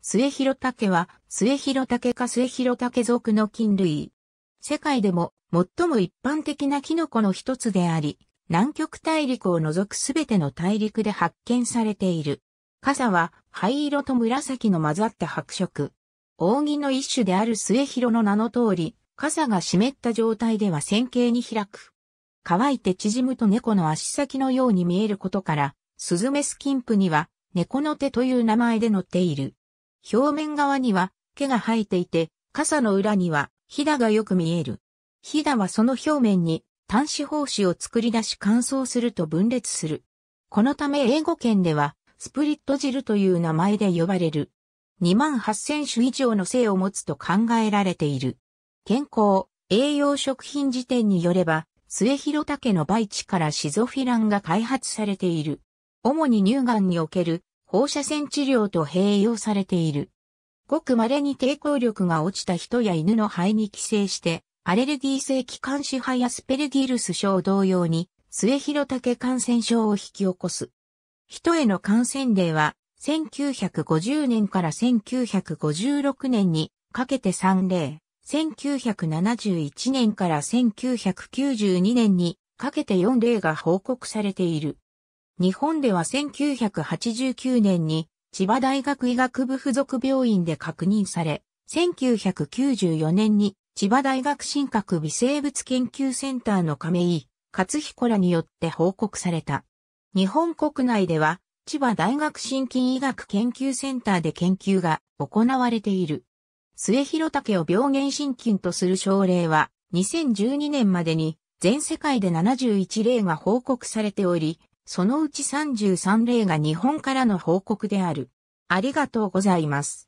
末広竹は末広竹か末広竹属の菌類。世界でも最も一般的なキノコの一つであり、南極大陸を除くすべての大陸で発見されている。傘は灰色と紫の混ざった白色。扇の一種である末広の名の通り、傘が湿った状態では線形に開く。乾いて縮むと猫の足先のように見えることから、スズメスキンプには猫の手という名前で載っている。表面側には毛が生えていて、傘の裏にはひだがよく見える。ひだはその表面に端子胞子を作り出し乾燥すると分裂する。このため英語圏ではスプリット汁という名前で呼ばれる。2万8000種以上の性を持つと考えられている。健康、栄養食品辞典によれば、末広竹の培地からシゾフィランが開発されている。主に乳がんにおける放射線治療と併用されている。ごく稀に抵抗力が落ちた人や犬の肺に寄生して、アレルギー性気管支肺アスペルギルス症同様に、末広竹感染症を引き起こす。人への感染例は、1950年から1956年にかけて3例、1971年から1992年にかけて4例が報告されている。日本では1989年に千葉大学医学部附属病院で確認され、1994年に千葉大学神格微生物研究センターの亀井勝彦らによって報告された。日本国内では千葉大学心筋医学研究センターで研究が行われている。末広竹を病原心筋とする症例は2012年までに全世界で71例が報告されており、そのうち33例が日本からの報告である。ありがとうございます。